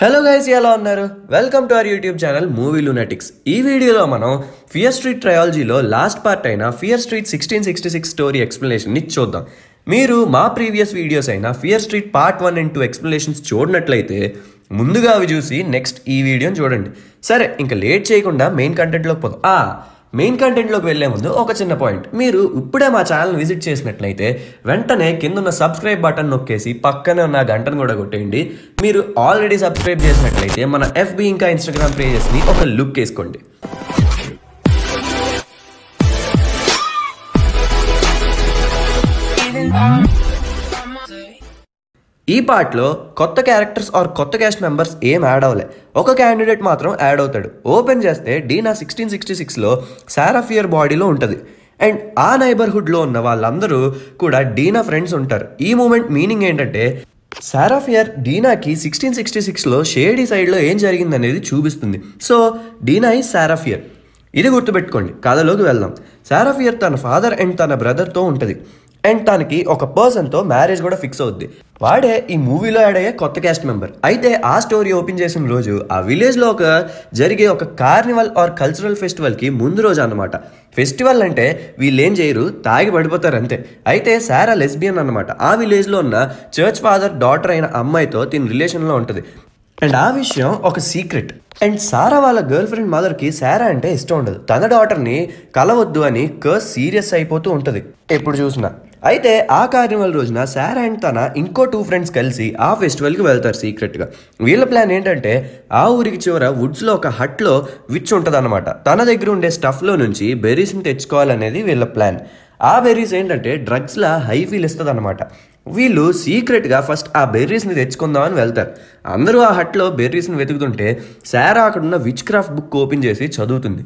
Hello guys ఎలా ఉన్నారు? Welcome to our YouTube channel Movie Lunatics ఈ వీడియోలో మనం ఫియర్ స్ట్రీట్ ట్రయాలజీలో లాస్ట్ పార్ట్ అయిన Fear Street sixteen sixty six story ఎక్స్ప్లెనేషన్ని చూద్దాం. మీరు మా ప్రీవియస్ వీడియోస్ అయిన Fear Street part one and two explanations చూడనట్లయితే ముందుగా అవి చూసి నెక్స్ట్ ఈ వీడియోని చూడండి. సరే ఇంకా లేట్ చేయకుండా మెయిన్ కంటెంట్లోకి పోదాం. మెయిన్ కంటెంట్లోకి వెళ్ళే ముందు ఒక చిన్న పాయింట్ మీరు ఇప్పుడే మా ఛానల్ విజిట్ చేసినట్లయితే వెంటనే కిందున్న సబ్స్క్రైబ్ బటన్ నొక్కేసి పక్కనే ఉన్న గంటను కూడా కొట్టేయండి. మీరు ఆల్రెడీ సబ్స్క్రైబ్ చేసినట్లయితే మన ఎఫ్బి ఇంకా ఇన్స్టాగ్రామ్ పేజెస్ని ఒక లుక్ వేసుకోండి. ఈ పార్ట్లో కొత్త క్యారెక్టర్స్ ఆర్ కొత్త క్యాస్ట్ మెంబర్స్ ఏం యాడ్ అవ్వలే. ఒక క్యాండిడేట్ మాత్రం యాడ్ అవుతాడు. ఓపెన్ చేస్తే డీనా సిక్స్టీన్ సిక్స్టీ సిక్స్లో సారాఫియర్ బాడీలో ఉంటుంది. అండ్ ఆ నైబర్హుడ్లో ఉన్న వాళ్ళందరూ కూడా డీనా ఫ్రెండ్స్ ఉంటారు. ఈ మూమెంట్ మీనింగ్ ఏంటంటే సారాఫియర్ డీనాకి సిక్స్టీన్ సిక్స్టీ సిక్స్లో షేడీ సైడ్లో ఏం జరిగింది అనేది చూపిస్తుంది. సో డీనా ఈ సారాఫియర్ ఇది గుర్తుపెట్టుకోండి. కథలోకి వెళ్దాం. సారాఫియర్ తన ఫాదర్ అండ్ తన బ్రదర్తో ఉంటుంది. అండ్ తనకి ఒక పర్సన్తో మ్యారేజ్ కూడా ఫిక్స్ అవుద్ది. వాడే ఈ మూవీలో యాడ్ అయ్యే కొత్త క్యాస్ట్ మెంబర్ అయితే ఆ స్టోరీ ఓపెన్ చేసిన రోజు ఆ విలేజ్లో ఒక జరిగే ఒక కార్నివల్ ఆర్ కల్చరల్ ఫెస్టివల్కి ముందు రోజు అనమాట ఫెస్టివల్ అంటే వీళ్ళేం చేయరు తాగి పడిపోతారు అంతే. అయితే సారా లెస్బియన్ అనమాట ఆ విలేజ్లో ఉన్న చర్చ్ ఫాదర్ డాటర్ అయిన అమ్మాయితో తిని రిలేషన్లో ఉంటుంది. అండ్ ఆ విషయం ఒక సీక్రెట్ అండ్ సారా వాళ్ళ గర్ల్ ఫ్రెండ్ మదర్కి సారా అంటే ఇష్టం ఉండదు. తన డాటర్ని కలవద్దు అని కర్స్ సీరియస్ అయిపోతూ ఉంటుంది. ఎప్పుడు చూసినా. అయితే ఆ కార్నివల్ రోజున సారా అండ్ తన ఇంకో టూ ఫ్రెండ్స్ కలిసి ఆ ఫెస్టివల్కి వెళ్తారు సీక్రెట్గా వీళ్ళ ప్లాన్ ఏంటంటే ఆ ఊరికి చివర వుడ్స్లో ఒక హట్లో విచ్ ఉంటుందన్నమాట. తన దగ్గర ఉండే స్టఫ్లో నుంచి బెర్రీస్ని తెచ్చుకోవాలనేది వీళ్ళ ప్లాన్ ఆ బెర్రీస్ ఏంటంటే డ్రగ్స్లా హై ఫీల్ ఇస్తుంది అనమాట వీళ్ళు సీక్రెట్గా ఫస్ట్ ఆ బెర్రీస్ని తెచ్చుకుందామని వెళ్తారు. అందరూ ఆ హట్లో బెర్రీస్ని వెతుకుతుంటే శారా అక్కడున్న విచ్ క్రాఫ్ట్ బుక్ ఓపెన్ చేసి చదువుతుంది.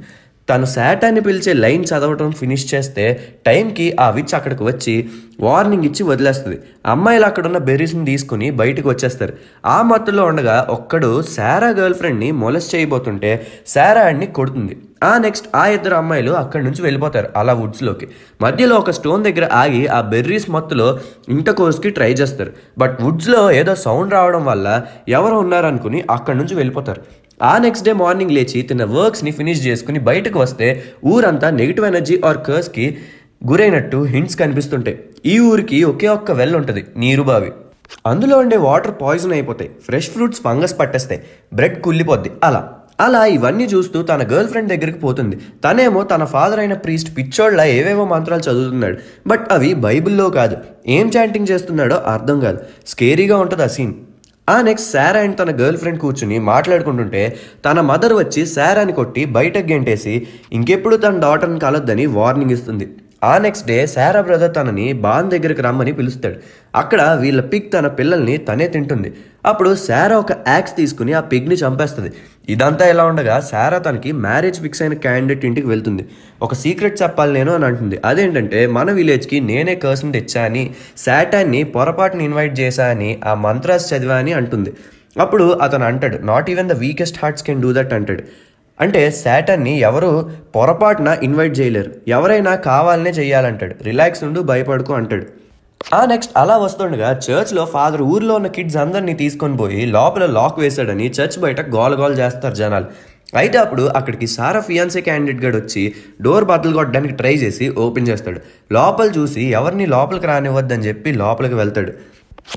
తను శాటాన్ని పిలిచే లైన్ చదవటం ఫినిష్ చేస్తే టైంకి ఆ విచ్ అక్కడికి వచ్చి వార్నింగ్ ఇచ్చి వదిలేస్తుంది. అమ్మాయిలు అక్కడున్న బెర్రీస్ని తీసుకుని బయటకు వచ్చేస్తారు. ఆ మత్తులో ఉండగా ఒక్కడు సారా గర్ల్ ఫ్రెండ్ని మొలస్ చేయబోతుంటే సారా అన్ని కొడుతుంది. ఆ నెక్స్ట్ ఆ ఇద్దరు అమ్మాయిలు అక్కడి నుంచి వెళ్ళిపోతారు అలా వుడ్స్లోకి. మధ్యలో ఒక స్టోన్ దగ్గర ఆగి ఆ బెర్రీస్ మత్తులో ఇంటకోస్కి ట్రై చేస్తారు. బట్ వుడ్స్లో ఏదో సౌండ్ రావడం వల్ల ఎవరు ఉన్నారనుకుని అక్కడి నుంచి వెళ్ళిపోతారు. ఆ నెక్స్ట్ డే మార్నింగ్ లేచి తన వర్క్స్ని ఫినిష్ చేసుకుని బయటకు వస్తే ఊరంతా నెగిటివ్ ఎనర్జీ ఆర్ కర్స్కి గురైనట్టు హింట్స్ కనిపిస్తుంటాయి. ఈ ఊరికి ఒకే ఒక్క వెల్ ఉంటుంది నీరు బావి అందులో ఉండే వాటర్ పాయిజన్ అయిపోతాయి. ఫ్రెష్ ఫ్రూట్స్ ఫంగస్ పట్టేస్తాయి. బ్రెడ్ కుళ్ళిపోద్ది. అలా. అలా ఇవన్నీ చూస్తూ తన గర్ల్ ఫ్రెండ్ దగ్గరికి పోతుంది. తనేమో తన ఫాదర్ అయిన ప్రీస్ట్ పిచ్చోళ్ళ ఏవేవో మంత్రాలు చదువుతున్నాడు. బట్ అవి బైబిల్లో కాదు. ఏం చాంటింగ్ చేస్తున్నాడో అర్థం కాదు. స్కేరీగా ఉంటుంది ఆ సీన్ ఆ నెక్స్ట్ శారా అండ్ తన గర్ల్ ఫ్రెండ్ కూర్చుని మాట్లాడుకుంటుంటే తన మదర్ వచ్చి శారాని కొట్టి బయటకు గెంటేసి ఇంకెప్పుడు తన డాటర్ని కలొద్దని వార్నింగ్ ఇస్తుంది. ఆ నెక్స్ట్ డే శారా బ్రదర్ తనని బాన్ దగ్గరికి రమ్మని పిలుస్తాడు. అక్కడ వీళ్ళ పిగ్ తన పిల్లల్ని తనే తింటుంది. అప్పుడు శారా ఒక యాక్స్ తీసుకుని ఆ పిగ్ని చంపేస్తుంది. ఇదంతా ఎలా ఉండగా శారా తనకి మ్యారేజ్ ఫిక్స్ అయిన క్యాండిడేట్ ఇంటికి వెళ్తుంది. ఒక సీక్రెట్ చెప్పాలి నేను అని అంటుంది. అదేంటంటే మన విలేజ్కి నేనే కర్సన్ తెచ్చా అని శాటాన్ని పొరపాటుని ఇన్వైట్ చేశా అని ఆ మంత్రాస్ చదివా అని అంటుంది. అప్పుడు అతను అంటాడు not even the weakest hearts can do that అంటాడు. అంటే శాటన్ని ఎవరు పొరపాటున ఇన్వైట్ చేయలేరు. ఎవరైనా కావాలనే చేయాలంటాడు రిలాక్స్ ఉండు భయపడుకో అంటాడు. ఆ నెక్స్ట్ అలా వస్తుండగా చర్చ్లో ఫాదర్ ఊర్లో ఉన్న కిడ్స్ అందరినీ తీసుకొని పోయి లోపల లాక్ వేశాడని చర్చ్ బయట గోల గోల చేస్తారు జనాలు. అయితే అప్పుడు అక్కడికి సారా ఫియాన్సీ క్యాండిడేట్ గడు వచ్చి డోర్ బద్దలు కొట్టడానికి ట్రై చేసి ఓపెన్ చేస్తాడు. లోపల చూసి ఎవరిని లోపలికి రానివ్వద్దని చెప్పి లోపలికి వెళ్తాడు.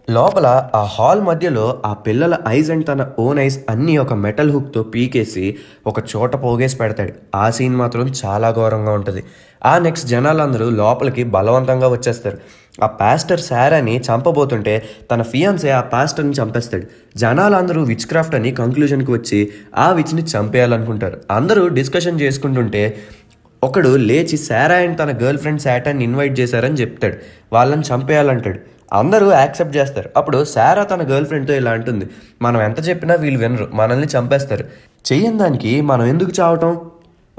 లోపల ఆ హాల్ మధ్యలో ఆ పిల్లల ఐస్ అండ్ తన ఓన్ ఐస్ అన్నీ ఒక మెటల్ హుక్తో పీకేసి ఒక చోట పోగేసి పెడతాడు. ఆ సీన్ మాత్రం చాలా ఘోరంగా ఉంటుంది. ఆ నెక్స్ట్ జనాలందరూ లోపలికి బలవంతంగా వచ్చేస్తారు. ఆ పాస్టర్ శారాని చంపబోతుంటే తన ఫియాన్సే ఆ పాస్టర్ని చంపేస్తాడు. జనాలందరూ విచ్ క్రాఫ్ట్ అని కంక్లూజన్కి వచ్చి ఆ విచ్ని చంపేయాలనుకుంటారు. అందరూ డిస్కషన్ చేసుకుంటుంటే ఒకడు లేచి శారా అండ్ తన గర్ల్ ఫ్రెండ్ శాటాన్ని ఇన్వైట్ చేశారని చెప్తాడు. వాళ్ళని చంపేయాలంటాడు. అందరూ యాక్సెప్ట్ చేస్తారు. అప్పుడు సారా తన గర్ల్ ఫ్రెండ్తో ఇలా అంటుంది. మనం ఎంత చెప్పినా వీళ్ళు వినరు. మనల్ని చంపేస్తారు. చెయ్యని దానికి మనం ఎందుకు చావటం?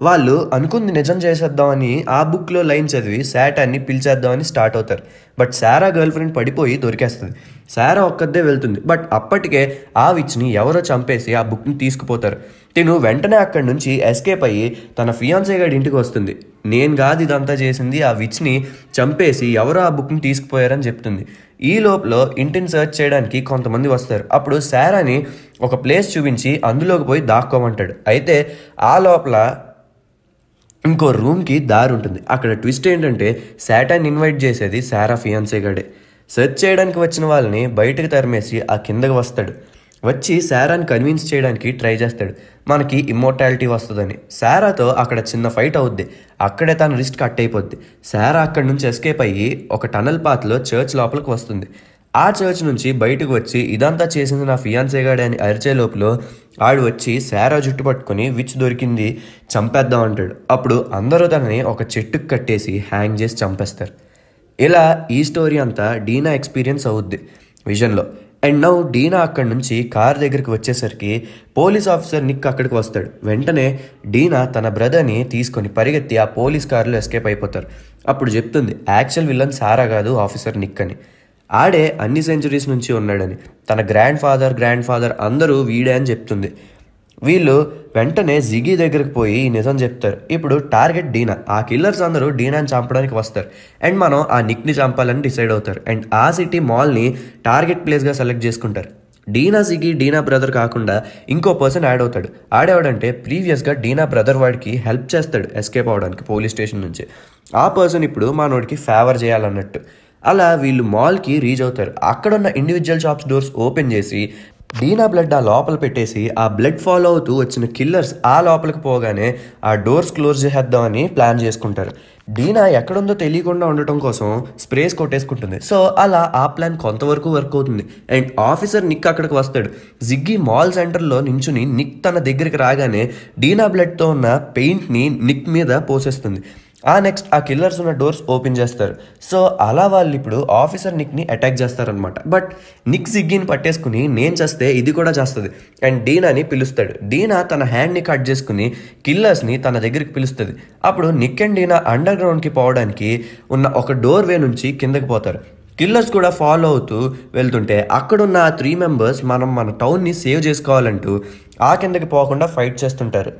వాళ్ళు అనుకుంది నిజం చేసేద్దామని ఆ బుక్లో లైన్ చదివి శాటాన్ని పిలిచేద్దామని స్టార్ట్ అవుతారు. బట్ శారా గర్ల్ ఫ్రెండ్ పడిపోయి దొరికేస్తుంది. శారా ఒక్కదే వెళ్తుంది. బట్ అప్పటికే ఆ విచ్ని ఎవరో చంపేసి ఆ బుక్ని తీసుకుపోతారు. తిను వెంటనే అక్కడి నుంచి ఎస్కేప్ అయ్యి తన ఫియాన్సే గడి ఇంటికి వస్తుంది. నేను కాదు ఇదంతా చేసింది. ఆ విచ్ని చంపేసి ఎవరో ఆ బుక్ని తీసుకుపోయారని చెప్తుంది. ఈ లోపల ఇంటిని సెర్చ్ చేయడానికి కొంతమంది వస్తారు. అప్పుడు శారాని ఒక ప్లేస్ చూపించి అందులోకి పోయి దాక్కోమంటాడు. అయితే ఆ లోపల ఇంకో రూమ్కి దారి ఉంటుంది అక్కడ ట్విస్ట్ ఏంటంటే శాటాన్ ఇన్వైట్ చేసేది శారా ఫియాన్సే గడే సెర్చ్ చేయడానికి వచ్చిన వాళ్ళని బయటకు తరిమేసి ఆ కిందకి వస్తాడు. వచ్చి శారాని కన్విన్స్ చేయడానికి ట్రై చేస్తాడు. మనకి ఇమ్మోర్టాలిటీ వస్తుందని. శారాతో అక్కడ చిన్న ఫైట్ అవుద్ది. అక్కడే తన రిస్ట్ కట్ అయిపోద్ది. శారా అక్కడి నుంచి ఎస్కేప్ అయ్యి ఒక టనల్ పాత్లో చర్చ్ లోపలికి వస్తుంది. ఆ చర్చ్ నుంచి బయటకు వచ్చి ఇదంతా చేసింది నా ఫియాన్సేగాడే అని అరిచే లోపల ఆడు వచ్చి శారా జుట్టు పట్టుకొని విచ్ దొరికింది చంపేద్దాం అంటాడు. అప్పుడు అందరూ తనని ఒక చెట్టుకు కట్టేసి హ్యాంగ్ చేసి చంపేస్తారు. ఇలా ఈ స్టోరీ అంతా డీనా ఎక్స్పీరియన్స్ అవుద్ది విజన్లో. అండ్ నౌ డీనా అక్కడి నుంచి కార్ దగ్గరికి వచ్చేసరికి పోలీస్ ఆఫీసర్ నిక్ అక్కడికి వస్తాడు. వెంటనే డీనా తన బ్రదర్ని తీసుకొని పరిగెత్తి ఆ పోలీస్ కారులో ఎస్కేప్ అయిపోతారు. అప్పుడు చెప్తుంది యాక్చువల్ విలన్ సారా కాదు ఆఫీసర్ నిక్ అని. ఆడే అన్ని సెంచరీస్ నుంచి ఉన్నాడని. తన గ్రాండ్ ఫాదర్ గ్రాండ్ ఫాదర్ అందరూ వీడే అని చెప్తుంది. వీళ్ళు వెంటనే జిగి దగ్గరికి పోయి నిజం చెప్తారు. ఇప్పుడు టార్గెట్ డీనా. ఆ కిల్లర్స్ అందరూ డీనాని చంపడానికి వస్తారు. అండ్ మనం ఆ నిక్ని చంపాలని డిసైడ్ అవుతారు. అండ్ ఆ సిటీ మాల్ని టార్గెట్ ప్లేస్గా సెలెక్ట్ చేసుకుంటారు. డీనా సిగి డీనా బ్రదర్ కాకుండా ఇంకో పర్సన్ యాడ్ అవుతాడు. ఆడేవాడంటే ప్రీవియస్గా డీనా బ్రదర్ వాడికి హెల్ప్ చేస్తాడు ఎస్కేప్ అవడానికి పోలీస్ స్టేషన్ నుంచి. ఆ పర్సన్ ఇప్పుడు మనోడికి ఫేవర్ చేయాలన్నట్టు. అలా వీళ్ళు మాల్కి రీచ్ అవుతారు. అక్కడున్న ఇండివిజువల్ షాప్స్ డోర్స్ ఓపెన్ చేసి డీనా బ్లడ్ ఆ లోపల పెట్టేసి ఆ బ్లడ్ ఫాలో అవుతూ వచ్చిన కిల్లర్స్ ఆ లోపలికి పోగానే ఆ డోర్స్ క్లోజ్ చేసేద్దామని ప్లాన్ చేసుకుంటారు. డీనా ఎక్కడుందో తెలియకుండా ఉండటం కోసం స్ప్రేస్ కొట్టేసుకుంటుంది. సో అలా ఆ ప్లాన్ కొంతవరకు వర్క్ అవుతుంది. అండ్ ఆఫీసర్ నిక్ అక్కడికి వస్తాడు. జిగ్గి మాల్ సెంటర్లో నించుని నిక్ తన దగ్గరికి రాగానే డీనా బ్లడ్తో ఉన్న పెయింట్ని నిక్ మీద పోసేస్తుంది. ఆ నెక్స్ట్ ఆ కిల్లర్స్ ఉన్న డోర్స్ ఓపెన్ చేస్తారు. సో అలా వాళ్ళు ఇప్పుడు ఆఫీసర్ నిక్ని అటాక్ చేస్తారనమాట బట్ నిక్ జిగ్గిని పట్టేసుకుని నేను చేస్తే ఇది కూడా చేస్తుంది. అండ్ డీనాని పిలుస్తాడు. డీనా తన హ్యాండ్ని కట్ చేసుకుని కిల్లర్స్ని తన దగ్గరికి పిలుస్తుంది. అప్పుడు నిక్ అండ్ డీనా అండర్ గ్రౌండ్కి పోవడానికి ఉన్న ఒక డోర్ వే నుంచి కిందకి పోతారు. కిల్లర్స్ కూడా ఫాలో అవుతూ వెళ్తుంటే అక్కడున్న ఆ త్రీ మెంబర్స్ మనం మన టౌన్ని సేవ్ చేసుకోవాలంటూ ఆ కిందకి పోకుండా ఫైట్ చేస్తుంటారు.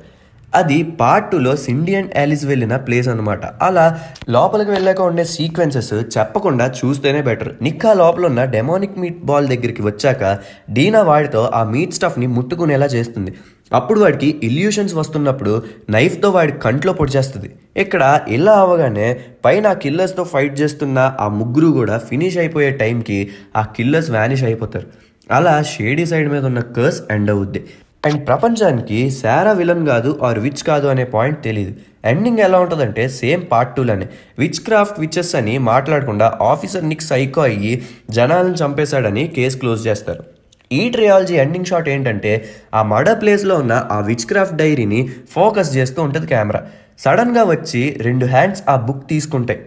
అది పార్ట్ టూలో సిండి అండ్ యాలిస్ వెళ్ళిన ప్లేస్ అనమాట అలా లోపలికి వెళ్ళాక ఉండే సీక్వెన్సెస్ చెప్పకుండా చూస్తేనే బెటర్ నిక్కా లోపల ఉన్న డెమోనిక్ మీట్ బాల్ దగ్గరికి వచ్చాక డీనా వాడితో ఆ మీట్ స్టఫ్ని ముట్టుకునేలా చేస్తుంది. అప్పుడు వాడికి ఇల్యూషన్స్ వస్తున్నప్పుడు నైఫ్తో వాడి కంట్లో పొడిచేస్తుంది ఇక్కడ ఇలా అవగానే పైన ఆ కిల్లర్స్తో ఫైట్ చేస్తున్న ఆ ముగ్గురు కూడా ఫినిష్ అయిపోయే టైంకి ఆ కిల్లర్స్ వ్యానిష్ అయిపోతారు. అలా షేడీ సైడ్ మీద ఉన్న కర్స్ ఎండ్ అవుద్ది. అండ్ ప్రపంచానికి శారా విలన్ కాదు ఆర్ విచ్ కాదు అనే పాయింట్ తెలియదు ఎండింగ్ ఎలా ఉంటుందంటే సేమ్ పార్ట్ టూలోనే విచ్ క్రాఫ్ట్ విచెస్ అని మాట్లాడకుండా ఆఫీసర్ నిక్ సైకో అయ్యి జనాలను చంపేశాడని కేసు క్లోజ్ చేస్తారు. ఈ ట్రియాలజీ ఎండింగ్ షాట్ ఏంటంటే ఆ మడ ప్లేస్లో ఉన్న ఆ విచ్ క్రాఫ్ట్ డైరీని ఫోకస్ చేస్తూ ఉంటుంది కెమెరా. సడన్గా వచ్చి రెండు హ్యాండ్స్ ఆ బుక్ తీసుకుంటాయి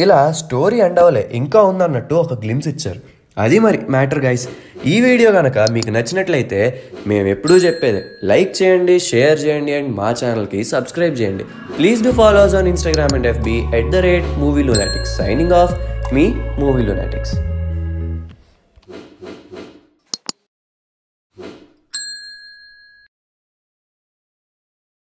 ఇలా స్టోరీ ఎండ్ అవ్వలే ఇంకా ఉందన్నట్టు ఒక గ్లిమ్స్ ఇచ్చారు. అది మరి మ్యాటర్ గైస్ ఈ వీడియో కనుక మీకు నచ్చినట్లయితే మేము ఎప్పుడూ చెప్పేది లైక్ చేయండి షేర్ చేయండి అండ్ మా ఛానల్కి సబ్స్క్రైబ్ చేయండి. Please do follows on Instagram and FB at the rate Movie Lunatics signing off me Movie lunatics